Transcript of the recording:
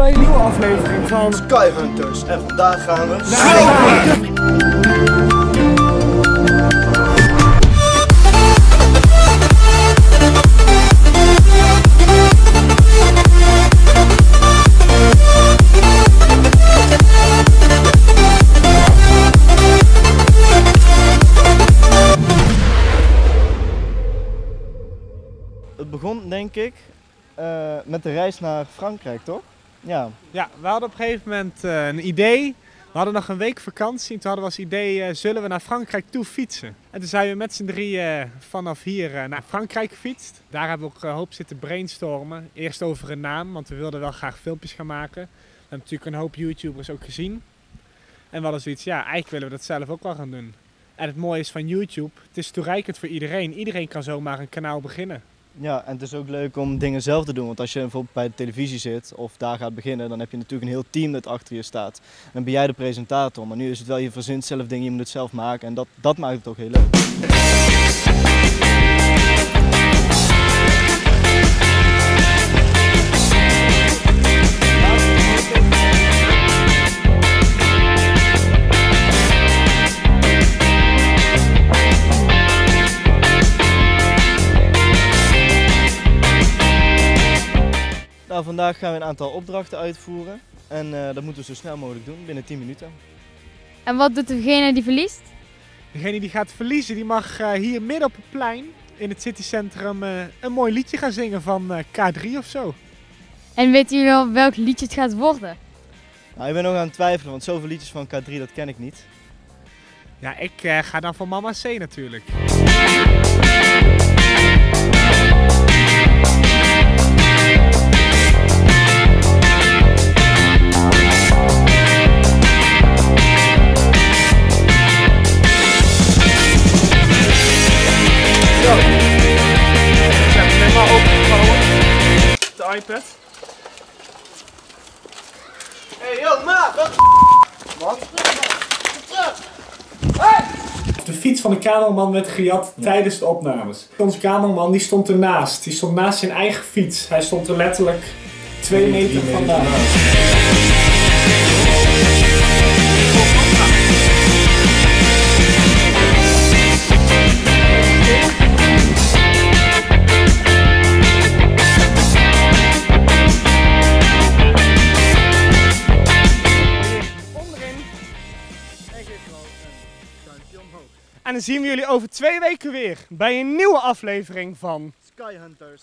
aflevering van Sky Hunters. En vandaag gaan we... Het begon denk ik eh, met de reis naar Frankrijk, toch? Ja. Ja, we hadden op een gegeven moment eh, een idee. We hadden nog een week vakantie. En toen hadden we als idee, eh, zullen we naar Frankrijk toe fietsen? En toen zijn we met z'n drieën eh, vanaf hier naar Frankrijk gefietst. Daar hebben we ook een hoop zitten brainstormen. Eerst over een naam, want we wilden wel graag filmpjes gaan maken. We hebben natuurlijk een hoop YouTubers ook gezien. En we hadden zoiets, ja, eigenlijk willen we dat zelf ook wel gaan doen. En het mooie is van YouTube, het is toereikend voor iedereen. Iedereen kan zomaar een kanaal beginnen. Ja, en het is ook leuk om dingen zelf te doen. Want als je bijvoorbeeld bij de televisie zit of daar gaat beginnen, dan heb je natuurlijk een heel team dat achter je staat. En dan ben jij de presentator. Maar nu is het wel, je verzint zelf dingen, je moet het zelf maken. En dat, dat maakt het ook heel leuk. Nou, vandaag gaan we een aantal opdrachten uitvoeren. En eh, dat moeten we zo snel mogelijk doen, binnen 10 minuten. En wat doet degene die verliest? Degene die gaat verliezen, die mag eh, hier midden op het plein in het citycentrum eh, een mooi liedje gaan zingen van eh, K3 of zo. En weten jullie al welk liedje het gaat worden? Nou, ik ben nog aan het twijfelen, want zoveel liedjes van K3 dat ken ik niet. Ja, ik eh, ga dan voor Mama C natuurlijk. De iPad. Hey, yo, ma! Wat? Wat? De fiets van de cameraman werd gejat tijdens de opnames. Onze cameraman die stond ernaast. Die stond naast zijn eigen fiets. Hij stond er letterlijk twee meter vandaan. En dan zien we jullie over twee weken weer bij een nieuwe aflevering van Sky Skyhunters.